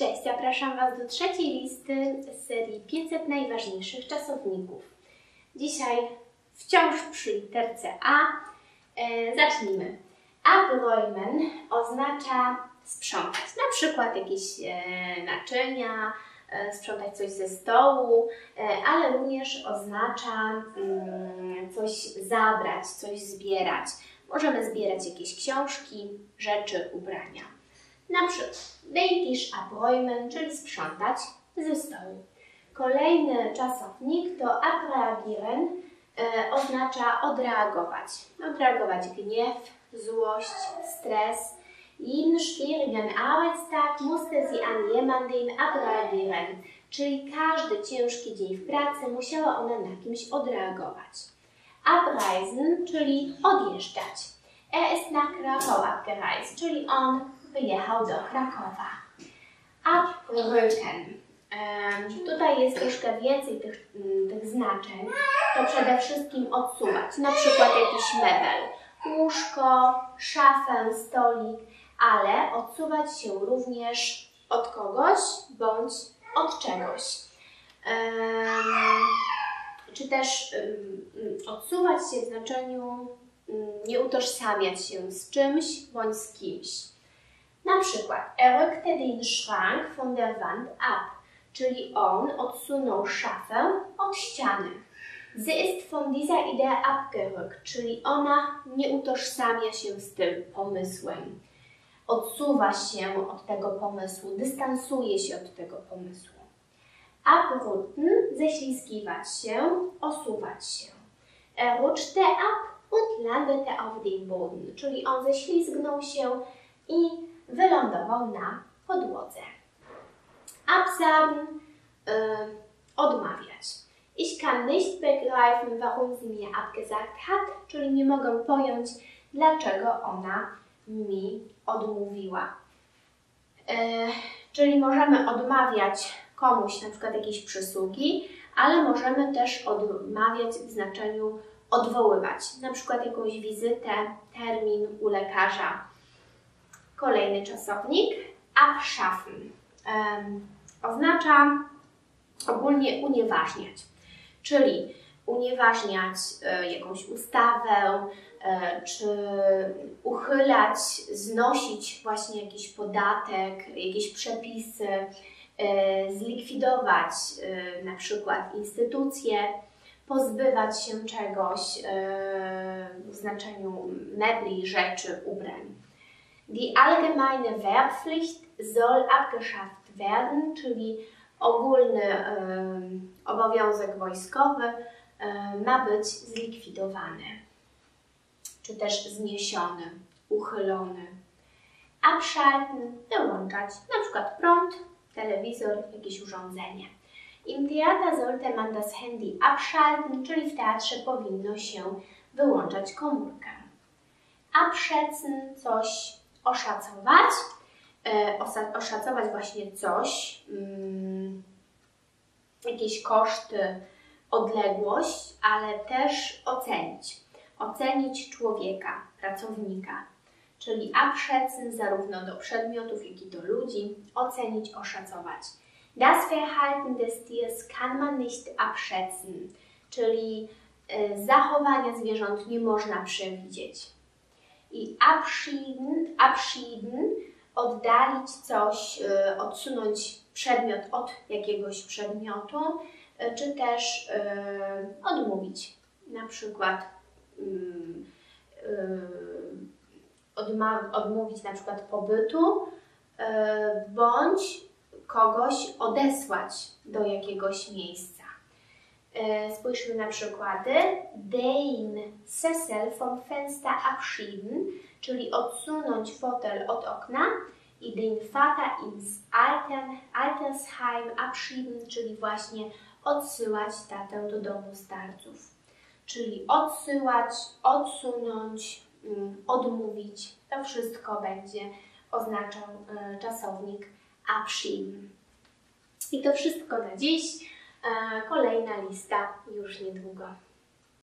Cześć, zapraszam Was do trzeciej listy z serii 500 najważniejszych czasowników. Dzisiaj wciąż przy literce A. E, zacznijmy. Abräumen oznacza sprzątać, na przykład jakieś e, naczynia, e, sprzątać coś ze stołu, e, ale również oznacza mm, coś zabrać, coś zbierać. Możemy zbierać jakieś książki, rzeczy, ubrania. Na przykład Dejtisch abräumen, czyli sprzątać ze stołu. Kolejny czasownik to abreagieren, e, oznacza odreagować. Odreagować gniew, złość, stres. Jeden schwierigen Arbeitstag musste sie an jemanden abreagieren, czyli każdy ciężki dzień w pracy musiała ona na kimś odreagować. Abreisen, czyli odjeżdżać. Er ist nach Krakau abgereist, czyli on wyjechał do Krakowa. Abrücken. Em, Tutaj jest troszkę więcej tych, mm, tych znaczeń. To przede wszystkim odsuwać, na przykład jakiś mebel, łóżko, szafę, stolik, ale odsuwać się również od kogoś bądź od czegoś. Czy też odsuwać się w znaczeniu mm, nie utożsamiać się z czymś bądź z kimś. Na przykład, er rückte den Schrank von der Wand ab, czyli on odsunął szafę od ściany. Sie ist von dieser Idee abgerückt, czyli ona nie utożsamia się z tym pomysłem. Odsuwa się od tego pomysłu, dystansuje się od tego pomysłu. Abruten, ześlizgiwać się, osuwać się. Er rutschte ab und landete auf dem Boden, czyli on ześlizgnął się i wylądował na podłodze. Absagen, y, odmawiać. Ich kann nicht begreifen, warum sie mir abgesagt hat, czyli nie mogę pojąć, dlaczego ona mi odmówiła. Czyli możemy odmawiać komuś na przykład jakiejś przysługi, ale możemy też odmawiać w znaczeniu odwoływać, na przykład jakąś wizytę, termin u lekarza. Kolejny czasownik abschaffen um, oznacza ogólnie unieważniać, czyli unieważniać e, jakąś ustawę, e, czy uchylać, znosić właśnie jakiś podatek, jakieś przepisy, e, zlikwidować e, na przykład instytucje, pozbywać się czegoś e, w znaczeniu mebli, rzeczy, ubrań. Die allgemeine Wehrpflicht soll abgeschafft werden, czyli ogólny e, obowiązek wojskowy e, ma być zlikwidowany, czy też zniesiony, uchylony. Abschalten, wyłączać, na przykład prąd, telewizor, jakieś urządzenie. Im Theater sollte man das Handy abschalten, czyli w teatrze powinno się wyłączać komórkę. Abschätzen, coś oszacować, e, oszacować właśnie coś, mm, jakieś koszty, odległość, ale też ocenić. Ocenić człowieka, pracownika, czyli abschätzen zarówno do przedmiotów, jak i do ludzi, ocenić, oszacować. Das Verhalten des Tiers kann man nicht abschätzen, czyli e, zachowania zwierząt nie można przewidzieć. I abschieden, abschieden oddalić coś, y, odsunąć przedmiot od jakiegoś przedmiotu, y, czy też y, odmówić. Na przykład mm, odmówić na przykład pobytu, bądź kogoś odesłać do jakiegoś miejsca. E, Spójrzmy na przykłady. Den Sessel vom Fenster abschieden, czyli odsunąć fotel od okna. I den Vater ins Altern, Altersheim abschieden, czyli właśnie odsyłać tatę do domu starców. Czyli odsyłać, odsunąć, mm, odmówić. To wszystko będzie oznaczał e, czasownik abschieden. I to wszystko na dziś. E, Kolejna lista już niedługo.